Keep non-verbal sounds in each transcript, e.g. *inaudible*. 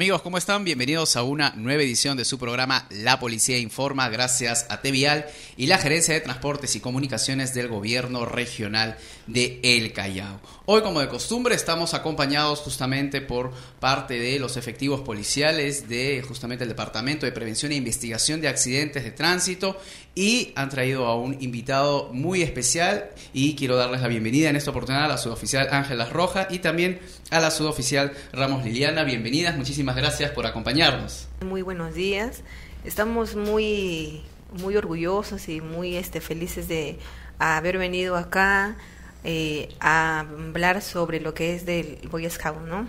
Amigos, ¿cómo están? Bienvenidos a una nueva edición de su programa La Policía Informa, gracias a Tevial y la Gerencia de Transportes y Comunicaciones del Gobierno Regional de El Callao. Hoy, como de costumbre, estamos acompañados justamente por parte de los efectivos policiales de justamente el Departamento de Prevención e Investigación de Accidentes de Tránsito y han traído a un invitado muy especial y quiero darles la bienvenida en esta oportunidad a la suboficial Ángela Roja y también a la suboficial Ramos Liliana. Bienvenidas, muchísimas gracias por acompañarnos. Muy buenos días. Estamos muy muy orgullosos y muy este felices de haber venido acá eh, a hablar sobre lo que es del Boy Scout, ¿no?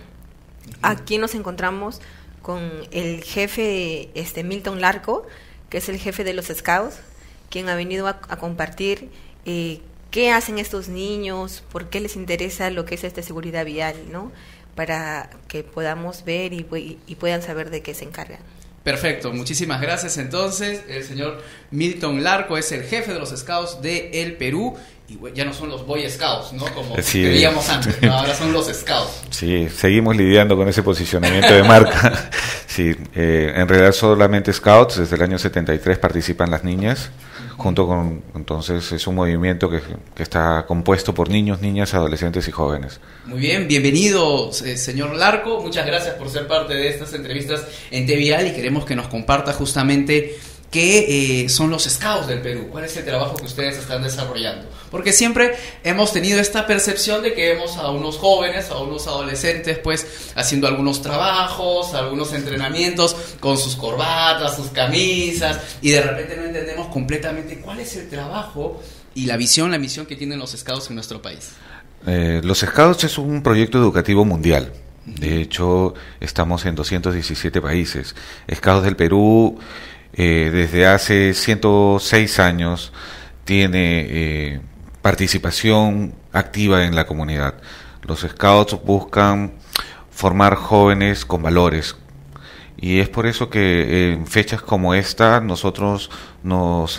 Aquí nos encontramos con el jefe este Milton Larco, que es el jefe de los Scouts, quien ha venido a, compartir eh, qué hacen estos niños, por qué les interesa lo que es esta seguridad vial, ¿no? Para que podamos ver y, y puedan saber de qué se encargan. Perfecto, muchísimas gracias. Entonces, el señor Milton Larco es el jefe de los Scouts de El Perú y ya no son los Boy Scouts, ¿no? Como veíamos antes, ahora son los Scouts. *laughs* Sí, seguimos lidiando con ese posicionamiento de marca. *laughs* sí, eh, en realidad solamente Scouts, desde el año 73 participan las niñas junto con, entonces es un movimiento que, está compuesto por niños, niñas, adolescentes y jóvenes. Muy bien, bienvenido eh, señor Larco, muchas gracias por ser parte de estas entrevistas en TVIAL y queremos que nos comparta justamente qué eh, son los scouts del Perú, cuál es el trabajo que ustedes están desarrollando. Porque siempre hemos tenido esta percepción de que vemos a unos jóvenes, a unos adolescentes, pues haciendo algunos trabajos, algunos entrenamientos con sus corbatas, sus camisas, y de repente no entendemos completamente cuál es el trabajo y la visión, la misión que tienen los scouts en nuestro país. Eh, los scouts es un proyecto educativo mundial. De hecho, estamos en 217 países. Scouts del Perú eh, desde hace 106 años tiene eh, participación activa en la comunidad. Los scouts buscan formar jóvenes con valores. Y es por eso que en fechas como esta nosotros nos,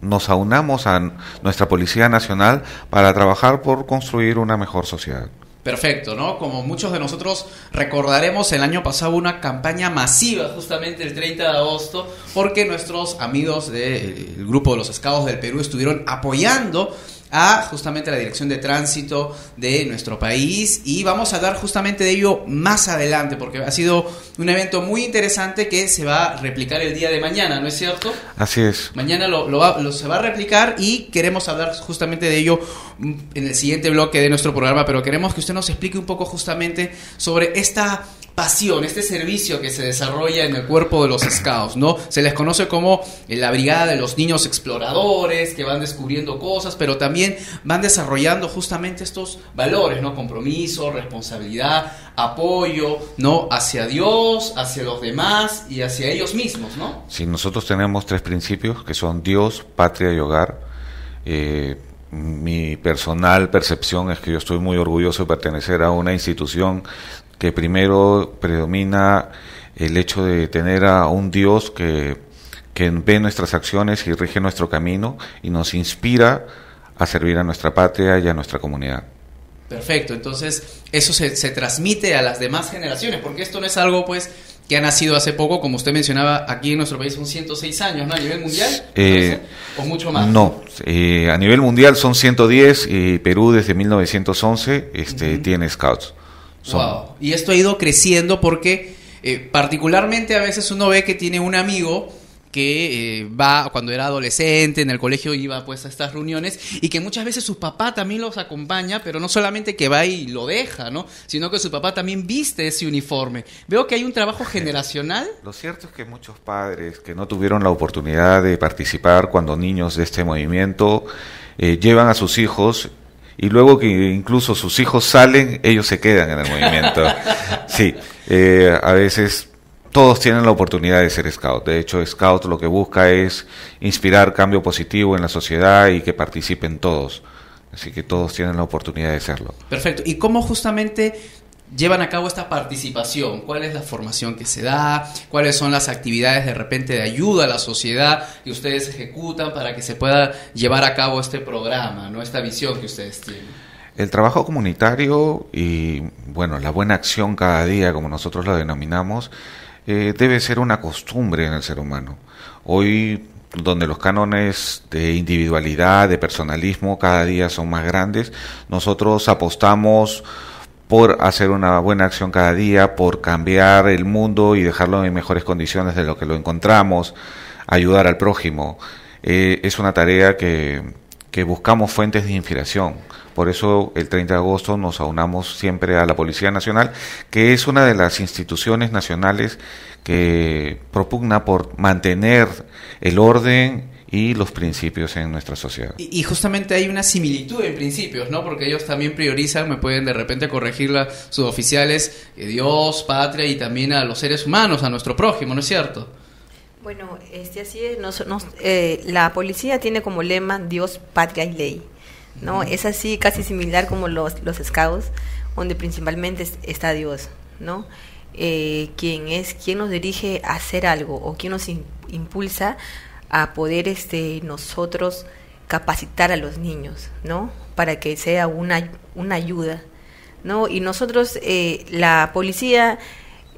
nos aunamos a nuestra Policía Nacional para trabajar por construir una mejor sociedad. Perfecto, ¿no? Como muchos de nosotros recordaremos, el año pasado una campaña masiva, justamente el 30 de agosto, porque nuestros amigos del grupo de los Escados del Perú estuvieron apoyando a justamente la dirección de tránsito de nuestro país y vamos a hablar justamente de ello más adelante porque ha sido un evento muy interesante que se va a replicar el día de mañana, ¿no es cierto? Así es. Mañana lo, lo, se va a replicar y queremos hablar justamente de ello en el siguiente bloque de nuestro programa, pero queremos que usted nos explique un poco justamente sobre esta pasión, este servicio que se desarrolla en el cuerpo de los scouts, ¿no? Se les conoce como la brigada de los niños exploradores que van descubriendo cosas, pero también van desarrollando justamente estos valores, ¿no? Compromiso, responsabilidad, apoyo, ¿no? Hacia Dios, hacia los demás y hacia ellos mismos, ¿no? Sí, nosotros tenemos tres principios que son Dios, patria y hogar. Eh, mi personal percepción es que yo estoy muy orgulloso de pertenecer a una institución que primero predomina el hecho de tener a un Dios que, que ve nuestras acciones y rige nuestro camino y nos inspira a servir a nuestra patria y a nuestra comunidad. Perfecto, entonces eso se, se, transmite a las demás generaciones, porque esto no es algo pues que ha nacido hace poco, como usted mencionaba, aquí en nuestro país son 106 años, ¿no? A nivel mundial, eh, ¿o mucho más? No, eh, a nivel mundial son 110 y Perú desde 1911 este, tiene scouts. Wow. Y esto ha ido creciendo porque eh, particularmente a veces uno ve que tiene un amigo que eh, va cuando era adolescente en el colegio iba pues a estas reuniones y que muchas veces su papá también los acompaña, pero no solamente que va y lo deja, ¿no? Sino que su papá también viste ese uniforme. Veo que hay un trabajo *laughs* generacional. Lo cierto es que muchos padres que no tuvieron la oportunidad de participar cuando niños de este movimiento eh, llevan a sus hijos y luego que incluso sus hijos salen, ellos se quedan en el movimiento. *laughs* Sí, eh, a veces todos tienen la oportunidad de ser scout. De hecho, scout lo que busca es inspirar cambio positivo en la sociedad y que participen todos. Así que todos tienen la oportunidad de serlo. Perfecto. ¿Y cómo justamente llevan a cabo esta participación? ¿Cuál es la formación que se da? ¿Cuáles son las actividades de repente de ayuda a la sociedad que ustedes ejecutan para que se pueda llevar a cabo este programa, ¿no? esta visión que ustedes tienen? El trabajo comunitario y, bueno, la buena acción cada día, como nosotros lo denominamos, eh, debe ser una costumbre en el ser humano. Hoy, donde los cánones de individualidad, de personalismo, cada día son más grandes, nosotros apostamos por hacer una buena acción cada día, por cambiar el mundo y dejarlo en mejores condiciones de lo que lo encontramos, ayudar al prójimo. Eh, es una tarea que, que buscamos fuentes de inspiración. Por eso el 30 de agosto nos aunamos siempre a la Policía Nacional, que es una de las instituciones nacionales que propugna por mantener el orden y los principios en nuestra sociedad. Y, justamente hay una similitud en principios, ¿no? Porque ellos también priorizan, me pueden de repente corregir la, sus oficiales, eh, Dios, patria y también a los seres humanos, a nuestro prójimo, ¿no es cierto? Bueno, este, así es. Eh, la policía tiene como lema Dios, patria y ley. ¿no? Es así, casi similar como los, los scouts, donde principalmente está Dios, ¿no? Eh, quien es quien nos dirige a hacer algo o quien nos impulsa a poder este nosotros capacitar a los niños no para que sea una, una ayuda no y nosotros eh, la policía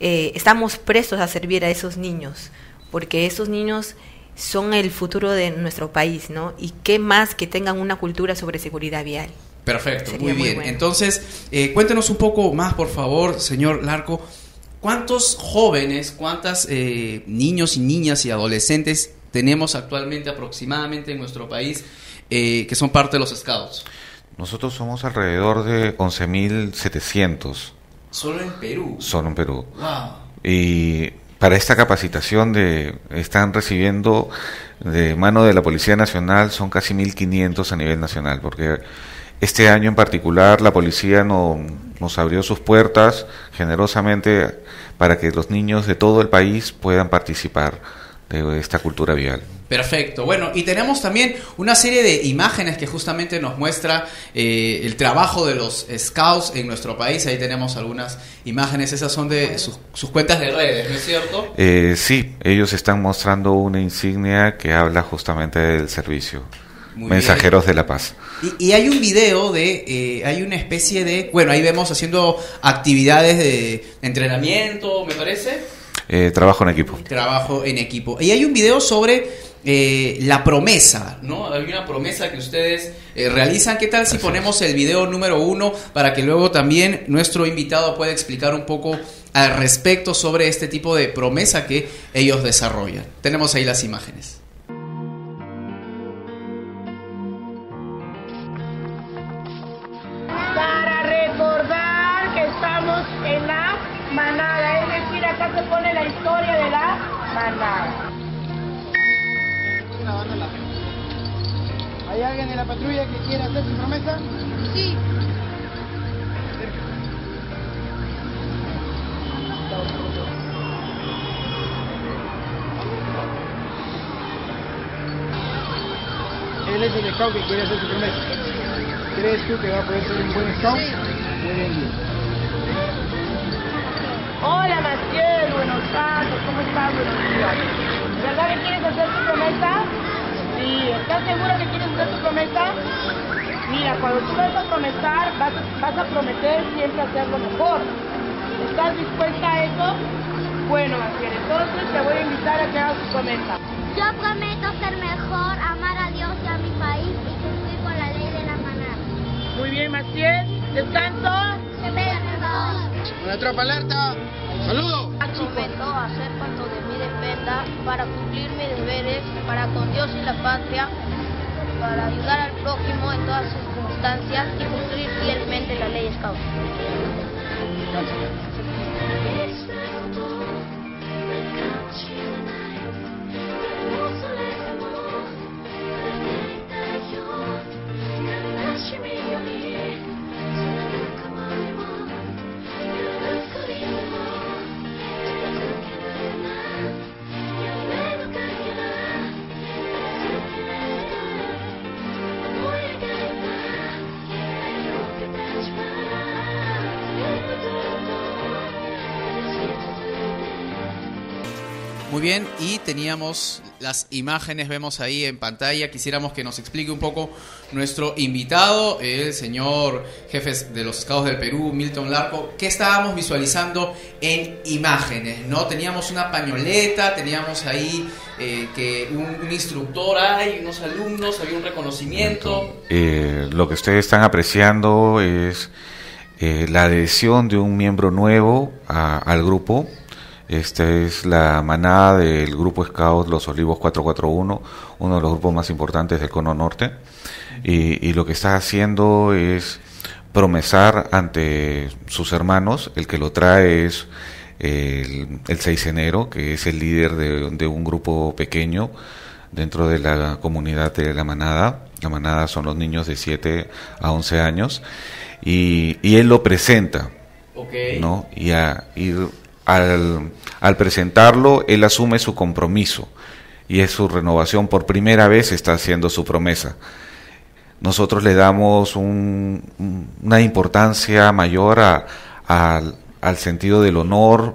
eh, estamos prestos a servir a esos niños porque esos niños son el futuro de nuestro país, ¿no? Y qué más que tengan una cultura sobre seguridad vial. Perfecto, muy bien. Entonces, eh, cuéntenos un poco más, por favor, señor Larco. ¿Cuántos jóvenes, cuántas eh, niños y niñas y adolescentes tenemos actualmente aproximadamente en nuestro país eh, que son parte de los scouts? Nosotros somos alrededor de 11.700. ¿Solo en Perú? Solo en Perú. Wow. Y para esta capacitación de están recibiendo de mano de la Policía Nacional son casi 1.500 a nivel nacional, porque este año en particular la policía no, nos abrió sus puertas generosamente para que los niños de todo el país puedan participar de esta cultura vial. Perfecto. Bueno, y tenemos también una serie de imágenes que justamente nos muestra eh, el trabajo de los scouts en nuestro país. Ahí tenemos algunas imágenes. Esas son de sus, cuentas de redes, ¿no es cierto? Eh, sí, ellos están mostrando una insignia que habla justamente del servicio. Mensajeros de la Paz. Y, hay un video de, eh, hay una especie de, bueno, ahí vemos haciendo actividades de entrenamiento, me parece. Eh, trabajo en equipo. Trabajo en equipo. Y hay un video sobre eh, la promesa, ¿no? Hay una promesa que ustedes eh, realizan. ¿Qué tal si ponemos el video número uno para que luego también nuestro invitado pueda explicar un poco al respecto sobre este tipo de promesa que ellos desarrollan? Tenemos ahí las imágenes. Alguien en la patrulla que quiera hacer su promesa? Sí. Él es el scout que quiere hacer su promesa. ¿Crees tú que va a poder ser un buen scout? Muy bien. Hola Maciel, buenos días, ¿cómo estás? Buenos días. ¿Verdad que quieres hacer tu promesa? Sí, ¿estás seguro que quieres hacer tu promesa? Mira, cuando tú vas a promesar, vas, vas a prometer siempre hacer lo mejor. ¿Estás dispuesta a eso? Bueno, Maciel, entonces te voy a invitar a que hagas tu promesa. Yo prometo ser mejor, amar a Dios y a mi país y cumplir con la ley de la manada. Muy bien, Maciel. ¿Descanso? Se Una tropa alerta. ¡Saludo! Prometo hacer cuanto de mí para cumplir mis deberes para con Dios y la patria, para ayudar al prójimo en todas circunstancias y cumplir fielmente la ley Scout. Muy bien, y teníamos las imágenes vemos ahí en pantalla. Quisiéramos que nos explique un poco nuestro invitado, el señor jefe de los Estados del Perú, Milton Larco. ¿Qué estábamos visualizando en imágenes? ¿No? Teníamos una pañoleta, teníamos ahí eh, que un, instructor hay, unos alumnos, había un reconocimiento. Eh, lo que ustedes están apreciando es eh, la adhesión de un miembro nuevo al grupo esta es la manada del grupo Scout Los Olivos 441, uno de los grupos más importantes del Cono Norte. Y, lo que está haciendo es promesar ante sus hermanos, el que lo trae es el, el 6 de enero, que es el líder de, un grupo pequeño dentro de la comunidad de la manada. La manada son los niños de 7 a 11 años. Y, él lo presenta. ¿no? Y, a, y al, al presentarlo, él asume su compromiso y es su renovación. Por primera vez está haciendo su promesa. Nosotros le damos una importancia mayor al sentido del honor,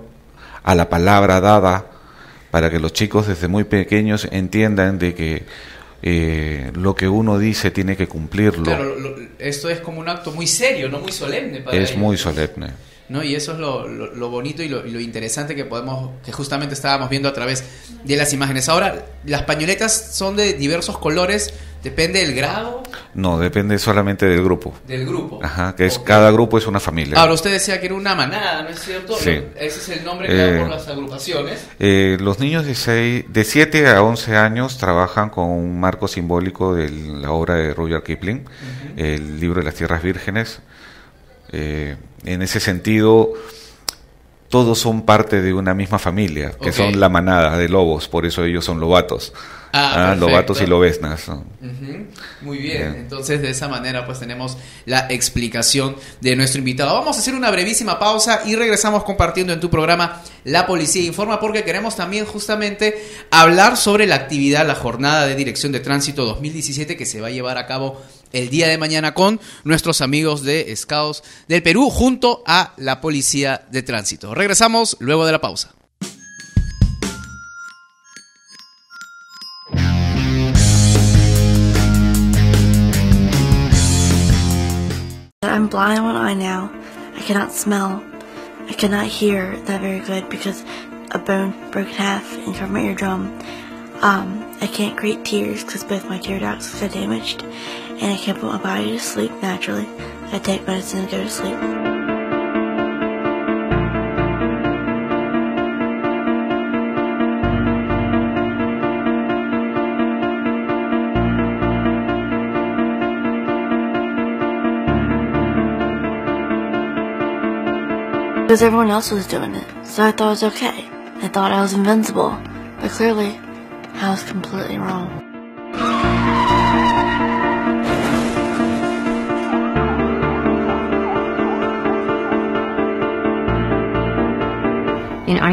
a la palabra dada, para que los chicos desde muy pequeños entiendan de que eh, lo que uno dice tiene que cumplirlo. Claro, esto es como un acto muy serio, no muy solemne. Para es muy solemne. ¿No? Y eso es lo, lo, bonito y lo, interesante que podemos, que justamente estábamos viendo a través de las imágenes. Ahora, las pañoletas son de diversos colores, depende del grado. No, depende solamente del grupo. Del grupo. Ajá, que es cada grupo es una familia. Ahora, usted decía que era una manada, ¿no es cierto? Sí. Ese es el nombre que da por eh, las agrupaciones. Eh, los niños de, seis, de 7 a 11 años trabajan con un marco simbólico de la obra de Roger Kipling, el libro de las tierras vírgenes. Eh, en ese sentido, todos son parte de una misma familia, que son la manada de lobos, por eso ellos son lobatos. Ah, ah lobatos y lobesnas. Muy bien. entonces de esa manera pues tenemos la explicación de nuestro invitado. Vamos a hacer una brevísima pausa y regresamos compartiendo en tu programa La Policía Informa porque queremos también justamente hablar sobre la actividad, la jornada de dirección de tránsito 2017 que se va a llevar a cabo el día de mañana con nuestros amigos de Scouts del Perú junto a la Policía de Tránsito. Regresamos luego de la pausa. I'm blind one eye now. I cannot smell. I cannot hear that very good because a bone broke in half and covered my eardrum. Um, I can't create tears because both my tear ducts got damaged and I can't put my body to sleep naturally. I take medicine to go to sleep. Because everyone else was doing it, so I thought it was okay. I thought I was invincible, but clearly, I was completely wrong.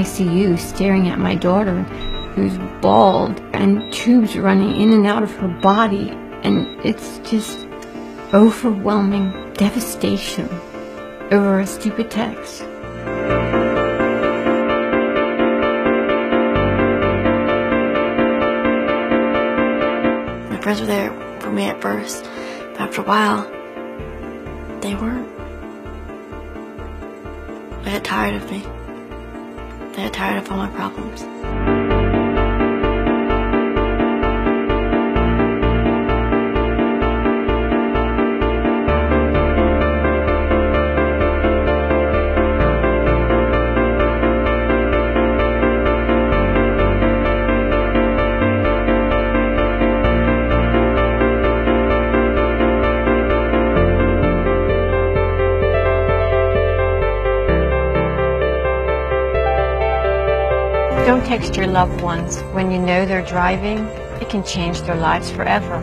ICU staring at my daughter who's bald and tubes running in and out of her body. And it's just overwhelming devastation over a stupid text. My friends were there for me at first, but after a while, they weren't. They got tired of me. They're tired of all my problems. Text your loved ones when you know they're driving. It can change their lives forever.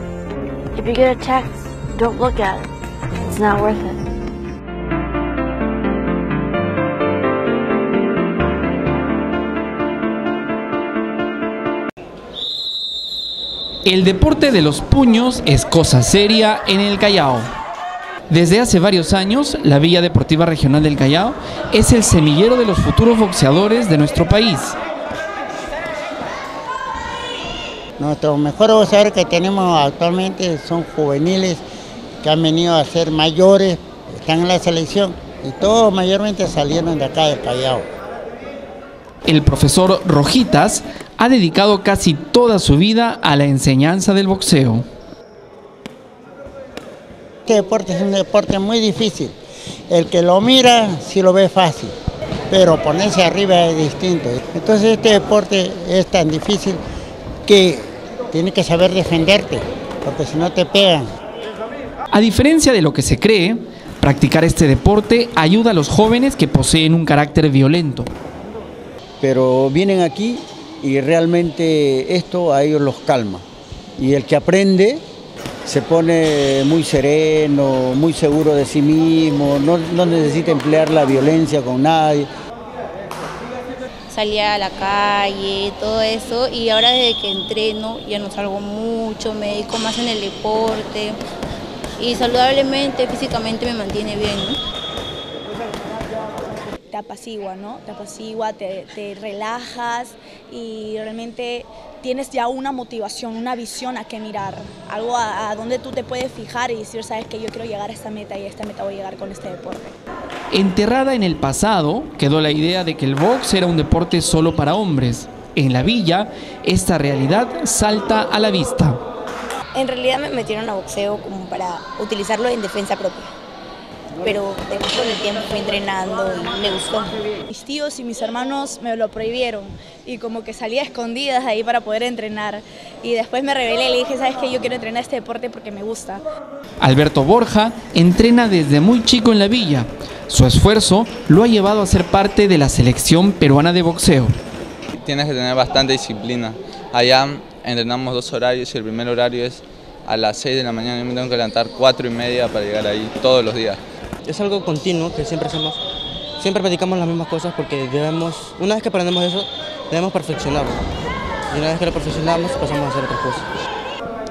If you get a text, don't look at it. It's not worth it. El deporte de los puños es cosa seria en el Callao. Desde hace varios años, la Villa Deportiva Regional del Callao es el semillero de los futuros boxeadores de nuestro país. Nuestros mejores boxeadores que tenemos actualmente son juveniles que han venido a ser mayores, están en la selección y todos mayormente salieron de acá del Callao. El profesor Rojitas ha dedicado casi toda su vida a la enseñanza del boxeo. Este deporte es un deporte muy difícil. El que lo mira sí lo ve fácil, pero ponerse arriba es distinto. Entonces este deporte es tan difícil que tienes que saber defenderte, porque si no te pegan. A diferencia de lo que se cree, practicar este deporte ayuda a los jóvenes que poseen un carácter violento. Pero vienen aquí y realmente esto a ellos los calma. Y el que aprende se pone muy sereno, muy seguro de sí mismo, no, no necesita emplear la violencia con nadie salía a la calle, todo eso, y ahora desde que entreno ya no salgo mucho, me dedico más en el deporte y saludablemente, físicamente me mantiene bien. Te apacigua, ¿no? Te apacigua, te, te relajas y realmente tienes ya una motivación, una visión a qué mirar, algo a, a donde tú te puedes fijar y decir, sabes que yo quiero llegar a esta meta y a esta meta voy a llegar con este deporte. Enterrada en el pasado quedó la idea de que el box era un deporte solo para hombres. En la villa, esta realidad salta a la vista. En realidad me metieron a boxeo como para utilizarlo en defensa propia. Pero después con el tiempo fui entrenando y me gustó. Mis tíos y mis hermanos me lo prohibieron y como que salía a escondidas ahí para poder entrenar. Y después me rebelé y le dije, sabes que yo quiero entrenar este deporte porque me gusta. Alberto Borja entrena desde muy chico en la villa. Su esfuerzo lo ha llevado a ser parte de la selección peruana de boxeo. Tienes que tener bastante disciplina. Allá entrenamos dos horarios y el primer horario es a las 6 de la mañana. Yo me tengo que levantar cuatro y media para llegar ahí todos los días. Es algo continuo que siempre hacemos. Siempre practicamos las mismas cosas porque debemos, una vez que aprendemos eso, debemos perfeccionarlo. Y una vez que lo perfeccionamos, pasamos a hacer otras cosas.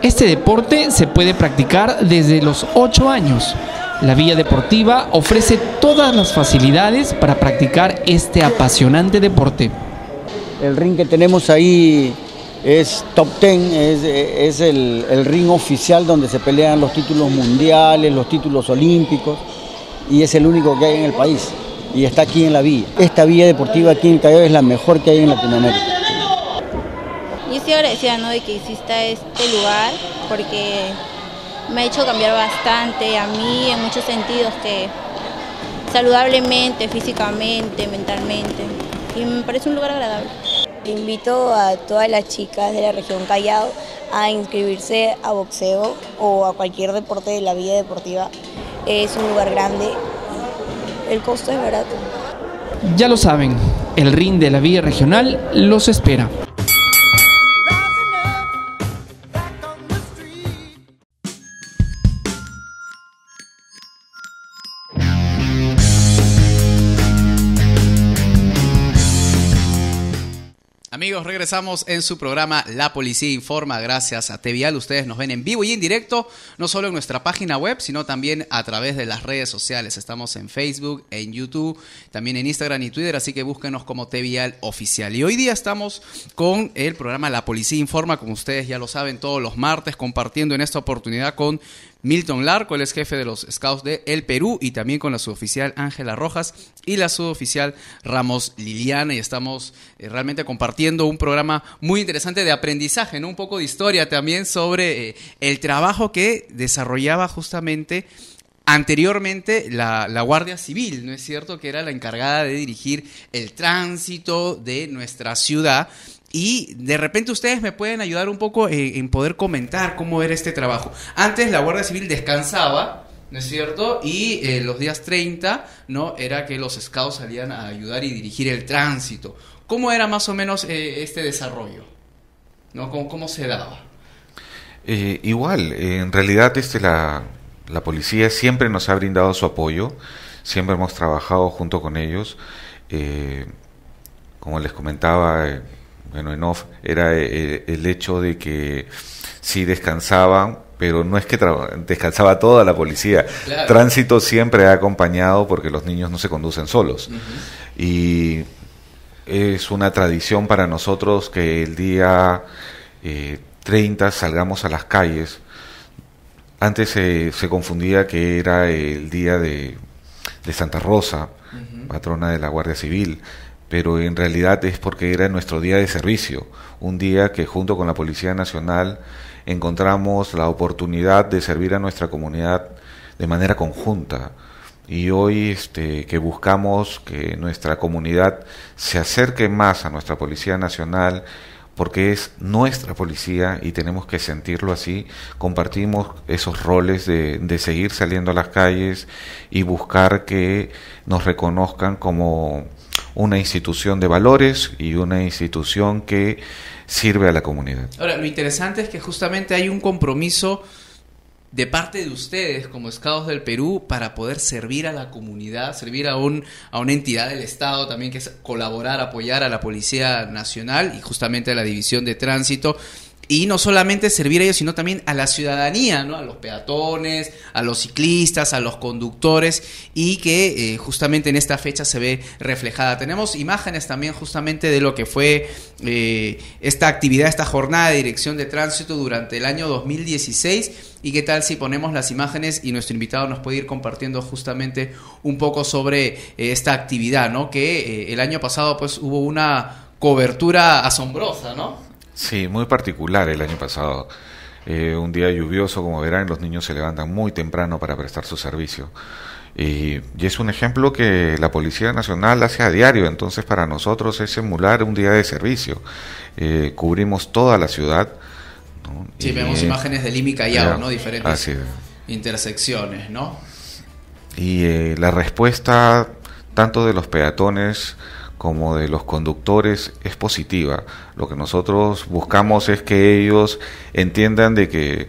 Este deporte se puede practicar desde los 8 años. La Villa Deportiva ofrece todas las facilidades para practicar este apasionante deporte. El ring que tenemos ahí es top 10, es, es el, el, ring oficial donde se pelean los títulos mundiales, los títulos olímpicos y es el único que hay en el país y está aquí en la villa. Esta villa deportiva aquí en Callao es la mejor que hay en Latinoamérica. Yo estoy agradecida ¿no? de que exista este lugar porque me ha hecho cambiar bastante a mí en muchos sentidos, que saludablemente, físicamente, mentalmente. Y me parece un lugar agradable. Invito a todas las chicas de la región Callao a inscribirse a boxeo o a cualquier deporte de la vida deportiva. Es un lugar grande, el costo es barato. Ya lo saben, el ring de la vía regional los espera. Regresamos en su programa La Policía Informa. Gracias a Tevial. Ustedes nos ven en vivo y en directo, no solo en nuestra página web, sino también a través de las redes sociales. Estamos en Facebook, en YouTube, también en Instagram y Twitter, así que búsquenos como Tevial Oficial. Y hoy día estamos con el programa La Policía Informa, como ustedes ya lo saben, todos los martes, compartiendo en esta oportunidad con Milton Larco, él es jefe de los Scouts de El Perú y también con la suboficial Ángela Rojas y la suboficial Ramos Liliana y estamos eh, realmente compartiendo un programa muy interesante de aprendizaje, ¿no? un poco de historia también sobre eh, el trabajo que desarrollaba justamente anteriormente la, la, Guardia Civil, ¿no es cierto? Que era la encargada de dirigir el tránsito de nuestra ciudad y de repente ustedes me pueden ayudar un poco en, poder comentar cómo era este trabajo. Antes la Guardia Civil descansaba, ¿no es cierto? Y eh, los días 30, ¿no? Era que los scouts salían a ayudar y dirigir el tránsito. ¿Cómo era más o menos eh, este desarrollo? ¿No? ¿Cómo, cómo se daba? Eh, igual, en realidad este, la, la policía siempre nos ha brindado su apoyo, siempre hemos trabajado junto con ellos. como les comentaba bueno, en off, era el, el hecho de que sí descansaban, pero no es que descansaba toda la policía. Claro. Tránsito siempre ha acompañado porque los niños no se conducen solos. Uh -huh. Y es una tradición para nosotros que el día eh, 30 salgamos a las calles. Antes se, se confundía que era el día de, de Santa Rosa, patrona de la Guardia Civil, pero en realidad es porque era nuestro día de servicio, un día que junto con la Policía Nacional encontramos la oportunidad de servir a nuestra comunidad de manera conjunta. Y hoy este, que buscamos que nuestra comunidad se acerque más a nuestra Policía Nacional, porque es nuestra policía y tenemos que sentirlo así, compartimos esos roles de, de seguir saliendo a las calles y buscar que nos reconozcan como una institución de valores y una institución que sirve a la comunidad. Ahora, lo interesante es que justamente hay un compromiso de parte de ustedes como Scouts del Perú para poder servir a la comunidad, servir a, un, a una entidad del Estado también que es colaborar, apoyar a la Policía Nacional y justamente a la División de Tránsito y no solamente servir a ellos, sino también a la ciudadanía, ¿no? a los peatones, a los ciclistas, a los conductores, y que eh, justamente en esta fecha se ve reflejada. Tenemos imágenes también justamente de lo que fue eh, esta actividad, esta jornada de dirección de tránsito durante el año 2016. ¿Y qué tal si ponemos las imágenes y nuestro invitado nos puede ir compartiendo justamente un poco sobre eh, esta actividad, ¿no? Que el año pasado pues hubo una cobertura asombrosa, ¿no? Sí, muy particular el año pasado. Eh, un día lluvioso, como verán, los niños se levantan muy temprano para prestar su servicio. Y, y, es un ejemplo que la Policía Nacional hace a diario, entonces para nosotros es emular un día de servicio. Eh, cubrimos toda la ciudad. ¿no? Sí, y, vemos imágenes de Lima Callao, ¿no? Diferentes intersecciones, ¿no? Y eh, la respuesta tanto de los peatones como de los conductores es positiva. Lo que nosotros buscamos es que ellos entiendan de que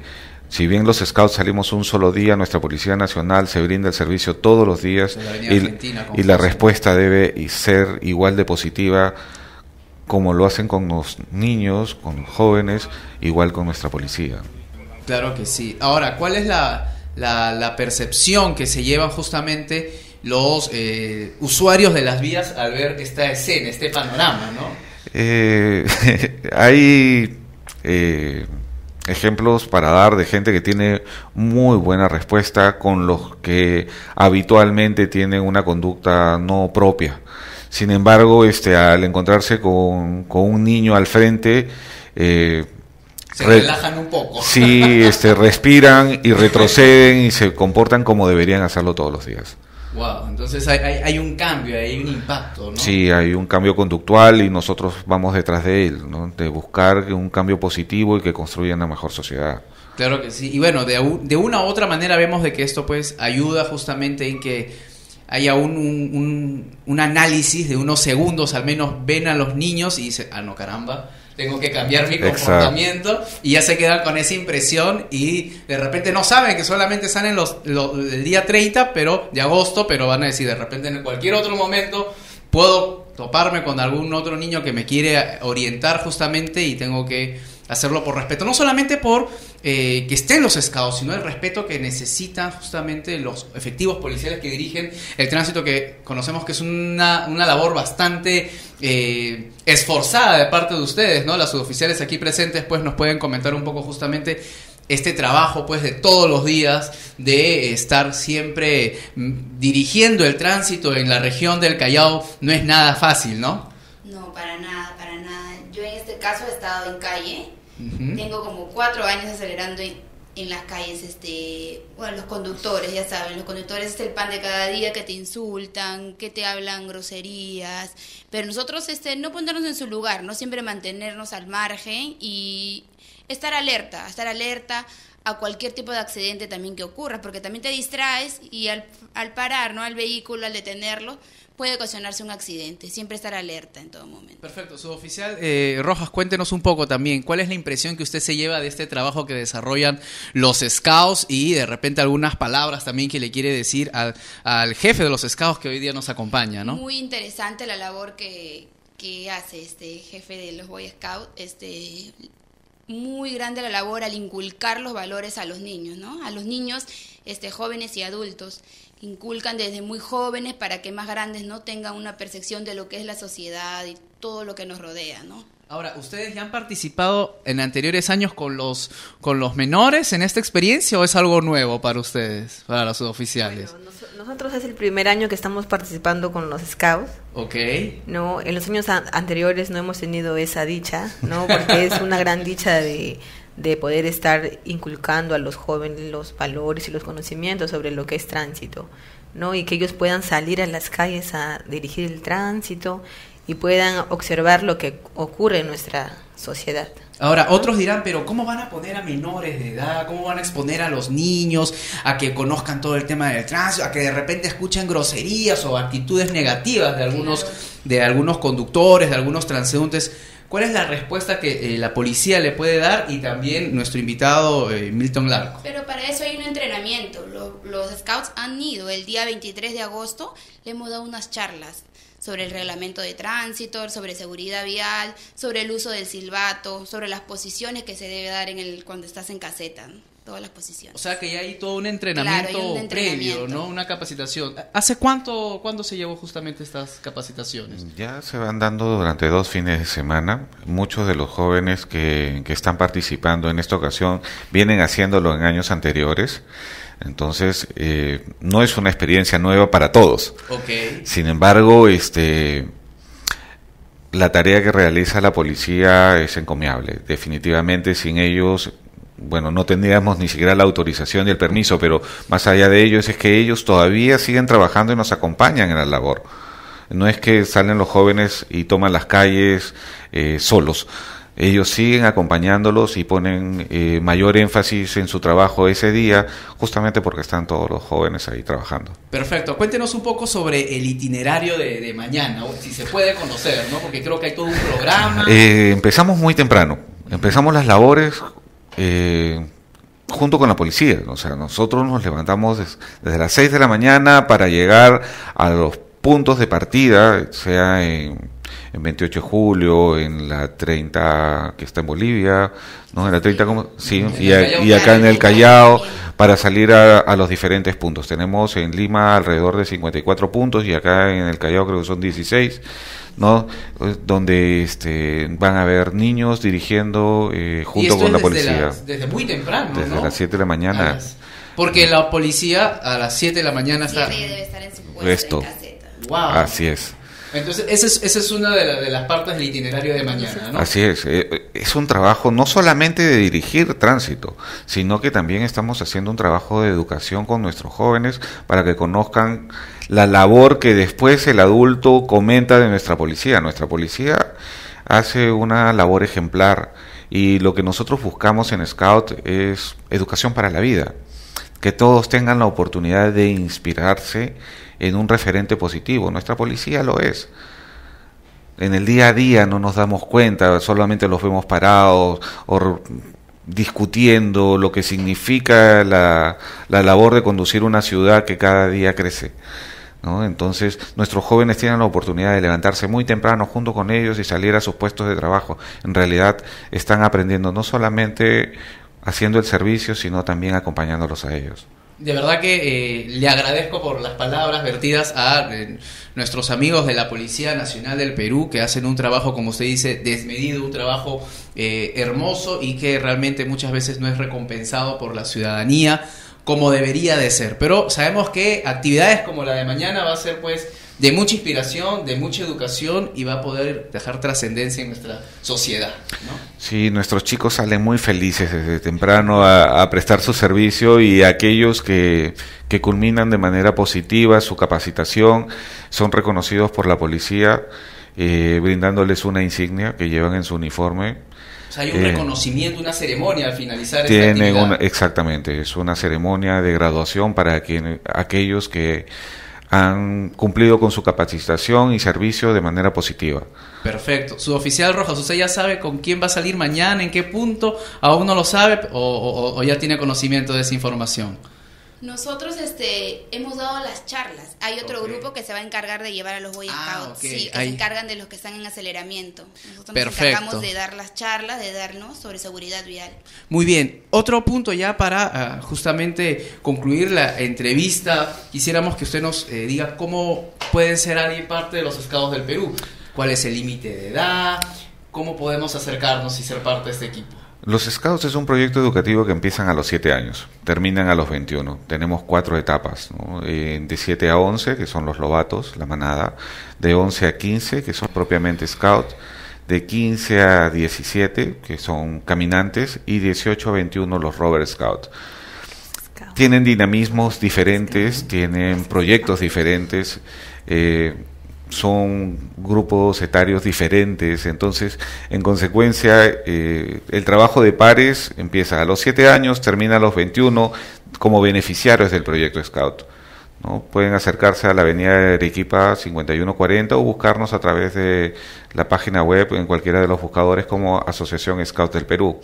si bien los scouts salimos un solo día, nuestra Policía Nacional se brinda el servicio todos los días y, y, la respuesta debe ser igual de positiva como lo hacen con los niños, con los jóvenes, igual con nuestra policía. Claro que sí. Ahora, ¿cuál es la, la, la percepción que se lleva justamente los eh, usuarios de las vías al ver esta escena, este panorama, ¿no? Eh, *laughs* hay eh, ejemplos para dar de gente que tiene muy buena respuesta con los que habitualmente tienen una conducta no propia. Sin embargo, este, al encontrarse con, con un niño al frente, eh, se relajan un poco. Sí, este, respiran y *laughs* retroceden y se comportan como deberían hacerlo todos los días. Wow, entonces hay, hay, hay, un cambio, hay un impacto, ¿no? Sí, hay un cambio conductual y nosotros vamos detrás de él, ¿no? De buscar un cambio positivo y que construya una mejor sociedad. Claro que sí. Y bueno, de, de una u otra manera vemos de que esto pues ayuda justamente en que haya un, un, un, análisis de unos segundos, al menos ven a los niños y dicen, ah, no, caramba, tengo que cambiar mi comportamiento Exacto. y ya se quedan con esa impresión y de repente no saben que solamente salen los, los, el día 30 pero de agosto, pero van a decir de repente en cualquier otro momento puedo toparme con algún otro niño que me quiere orientar justamente y tengo que hacerlo por respeto, no solamente por eh, que estén los scouts, sino el respeto que necesitan justamente los efectivos policiales que dirigen el tránsito, que conocemos que es una, una labor bastante eh, esforzada de parte de ustedes, ¿no? Las suboficiales aquí presentes pues nos pueden comentar un poco justamente este trabajo pues de todos los días de estar siempre mm, dirigiendo el tránsito en la región del Callao no es nada fácil, ¿no? No, para nada, este caso he estado en calle, uh -huh. tengo como cuatro años acelerando en, en, las calles, este, bueno, los conductores, ya saben, los conductores es el pan de cada día que te insultan, que te hablan groserías, pero nosotros este, no ponernos en su lugar, no siempre mantenernos al margen y estar alerta, estar alerta a cualquier tipo de accidente también que ocurra, porque también te distraes y al, al parar, ¿no? Al vehículo, al detenerlo, puede ocasionarse un accidente. Siempre estar alerta en todo momento. Perfecto. Suboficial eh, Rojas, cuéntenos un poco también. ¿Cuál es la impresión que usted se lleva de este trabajo que desarrollan los scouts y de repente algunas palabras también que le quiere decir al, al jefe de los scouts que hoy día nos acompaña, ¿no? Muy interesante la labor que, que hace este jefe de los Boy Scouts. Este, muy grande la labor al inculcar los valores a los niños, ¿no? A los niños este, jóvenes y adultos. Inculcan desde muy jóvenes para que más grandes no tengan una percepción de lo que es la sociedad y todo lo que nos rodea, ¿no? Ahora, ¿ustedes ya han participado en anteriores años con los, con los menores en esta experiencia o es algo nuevo para ustedes, para los suboficiales? Bueno, nos- nosotros es el primer año que estamos participando con los scouts. Ok. No, en los años an- anteriores no hemos tenido esa dicha, ¿no? Porque es una gran dicha de, de poder estar inculcando a los jóvenes los valores y los conocimientos sobre lo que es tránsito, ¿no? Y que ellos puedan salir a las calles a dirigir el tránsito y puedan observar lo que ocurre en nuestra sociedad. Ahora, otros dirán, pero ¿cómo van a poner a menores de edad? ¿Cómo van a exponer a los niños a que conozcan todo el tema del tránsito, a que de repente escuchen groserías o actitudes negativas de algunos, de algunos conductores, de algunos transeúntes? ¿Cuál es la respuesta que eh, la policía le puede dar y también nuestro invitado eh, Milton Larco? Pero para eso hay un entrenamiento. Lo- Los, scouts han ido el día 23 de agosto, le hemos dado unas charlas sobre el reglamento de tránsito, sobre seguridad vial, sobre el uso del silbato, sobre las posiciones que se debe dar en el cuando estás en caseta. Todas las posiciones. O sea que ya hay todo un entrenamiento, Claro, un entrenamiento. previo, ¿no? Una capacitación. ¿Hace cuánto, cuándo se llevó justamente estas capacitaciones? Ya se van dando durante dos fines de semana. Muchos de los jóvenes que, que están participando en esta ocasión vienen haciéndolo en años anteriores. Entonces, eh, no es una experiencia nueva para todos. Ok. Sin embargo, este, la tarea que realiza la policía es encomiable. Definitivamente, sin ellos, bueno, no tendríamos ni siquiera la autorización y el permiso, pero más allá de ellos es que ellos todavía siguen trabajando y nos acompañan en la labor. No es que salen los jóvenes y toman las calles eh, solos. Ellos siguen acompañándolos y ponen eh, mayor énfasis en su trabajo ese día, justamente porque están todos los jóvenes ahí trabajando. Perfecto. Cuéntenos un poco sobre el itinerario de, de mañana, si se puede conocer, ¿no? Porque creo que hay todo un programa. Eh, empezamos muy temprano. Empezamos las labores eh, junto con la policía. O sea, nosotros nos levantamos des- desde las 6 de la mañana para llegar a los puntos de partida, sea en, en 28 de julio, en la 30 que está en Bolivia, ¿no? En la 30, como, sí, y, a- y acá en el Callao, para salir a, a los diferentes puntos. Tenemos en Lima alrededor de 54 puntos y acá en el Callao creo que son 16. ¿No? Donde este, van a haber niños dirigiendo eh, y junto esto con la policía las- desde muy temprano, desde ¿no? las 7 de la mañana. Las- Porque la policía a las 7 de la mañana está... Esto. Wow. Así es. Entonces, esa es, esa es una de, la- de las partes del itinerario de mañana, ¿no? Así es, eh, es un trabajo no solamente de dirigir tránsito, sino que también estamos haciendo un trabajo de educación con nuestros jóvenes para que conozcan la labor que después el adulto comenta de nuestra policía. Nuestra policía hace una labor ejemplar y lo que nosotros buscamos en Scout es educación para la vida, que todos tengan la oportunidad de inspirarse en un referente positivo. Nuestra policía lo es en el día a día no nos damos cuenta, solamente los vemos parados o discutiendo lo que significa la, la labor de conducir una ciudad que cada día crece. Entonces, nuestros jóvenes tienen la oportunidad de levantarse muy temprano junto con ellos y salir a sus puestos de trabajo. En realidad, están aprendiendo no solamente haciendo el servicio, sino también acompañándolos a ellos. De verdad que eh, le agradezco por las palabras vertidas a eh, nuestros amigos de la Policía Nacional del Perú que hacen un trabajo, como usted dice, desmedido, un trabajo eh, hermoso y que realmente muchas veces no es recompensado por la ciudadanía como debería de ser. Pero sabemos que actividades como la de mañana va a ser pues de mucha inspiración, de mucha educación y va a poder dejar trascendencia en nuestra sociedad. Sí, nuestros chicos salen muy felices desde temprano a, a prestar su servicio y aquellos que, que culminan de manera positiva su capacitación son reconocidos por la policía, eh, brindándoles una insignia que llevan en su uniforme. Sea, hay un Eh, reconocimiento, una ceremonia al finalizar esta actividad. una, exactamente, es una ceremonia de graduación para quien- aquellos que han cumplido con su capacitación y servicio de manera positiva. Perfecto. Su oficial Rojas, ¿usted ya sabe con quién va a salir mañana, en qué punto? ¿Aún no lo sabe o, o- o ya tiene conocimiento de esa información? Nosotros este, hemos dado las charlas. Hay otro grupo que se va a encargar de llevar a los Boy Ah, Scouts. ok. Sí, que Ahí. se encargan de los que están en aceleramiento. Nosotros Perfecto. nos encargamos de dar las charlas, de darnos sobre seguridad vial. Muy bien, otro punto ya para ah, justamente concluir la entrevista, quisiéramos que usted nos eh, diga cómo pueden ser alguien parte de los Scouts del Perú, cuál es el límite de edad, cómo podemos acercarnos y ser parte de este equipo. Los Scouts es un proyecto educativo que empiezan a los 7 años, terminan a los 21. Tenemos cuatro etapas, ¿no? Eh, de 7 a 11, que son los lobatos, la manada, de 11 a 15, que son propiamente Scouts, de 15 a 17, que son caminantes, y 18 a 21 los Rover Scouts. Tienen dinamismos diferentes, tienen proyectos diferentes, eh, son grupos etarios diferentes, entonces, en consecuencia, eh, el trabajo de pares empieza a los 7 años, termina a los 21 como beneficiarios del proyecto Scout. ¿no? Pueden acercarse a la avenida de Arequipa 5140 o buscarnos a través de la página web en cualquiera de los buscadores como Asociación Scout del Perú.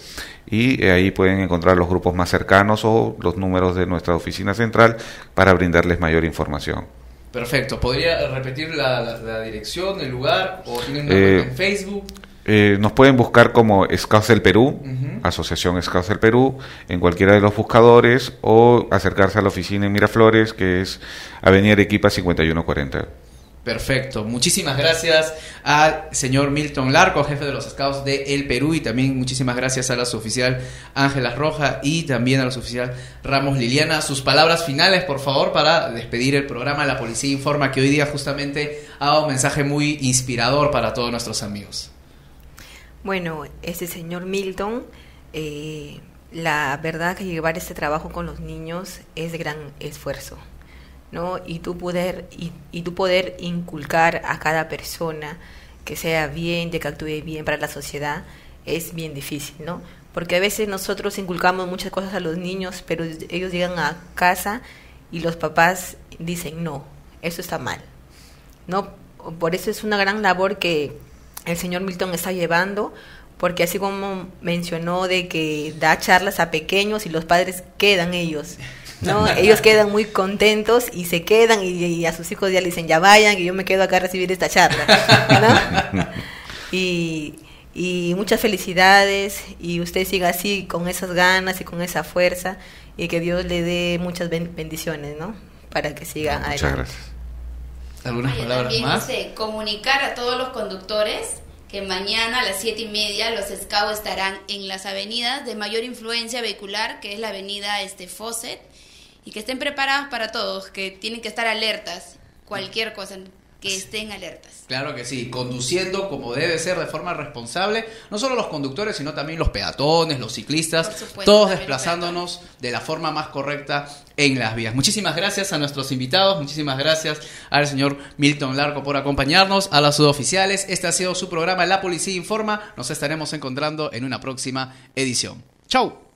Y eh, ahí pueden encontrar los grupos más cercanos o los números de nuestra oficina central para brindarles mayor información. Perfecto, ¿podría repetir la, la- la dirección, el lugar o tienen una Eh, en Facebook? Eh, nos pueden buscar como Scouts del Perú, Ujú. Asociación Scouts del Perú, en cualquiera de los buscadores o acercarse a la oficina en Miraflores, que es Avenida Arequipa 5140. Perfecto, muchísimas gracias al señor Milton Larco, jefe de los Scouts de El Perú, y también muchísimas gracias a la suboficial Ángela Roja y también a la suboficial Ramos Liliana. Sus palabras finales, por favor, para despedir el programa La Policía Informa, que hoy día justamente ha dado un mensaje muy inspirador para todos nuestros amigos. Bueno, este señor Milton, eh, la verdad que llevar este trabajo con los niños es gran esfuerzo, ¿no? Y tú poder, y, y poder inculcar a cada persona que sea bien, de que actúe bien para la sociedad, es bien difícil, ¿no? Porque a veces nosotros inculcamos muchas cosas a los niños, pero ellos llegan a casa y los papás dicen, no, eso está mal, ¿no? Por eso es una gran labor que el señor Milton está llevando, porque así como mencionó de que da charlas a pequeños y los padres quedan ellos, ¿no? ellos quedan muy contentos y se quedan y, y a sus hijos ya le dicen, ya vayan, que yo me quedo acá a recibir esta charla, ¿no? *laughs* y, y muchas felicidades y usted siga así con esas ganas y con esa fuerza y que Dios le dé muchas ben- bendiciones, ¿no? Para que siga Muchas adelante. gracias. ¿Algunas Oye, palabras también más? dice, comunicar a todos los conductores que mañana a las siete y media los scouts estarán en las avenidas de mayor influencia vehicular, que es la avenida este Fawcett, y que estén preparados para todos, que tienen que estar alertas, cualquier cosa, que estén alertas. Claro que sí, conduciendo como debe ser de forma responsable, no solo los conductores, sino también los peatones, los ciclistas, supuesto, todos desplazándonos de la forma más correcta en las vías. Muchísimas gracias a nuestros invitados, muchísimas gracias al señor Milton Larco por acompañarnos, a las suboficiales. Este ha sido su programa La Policía Informa. Nos estaremos encontrando en una próxima edición. ¡Chau!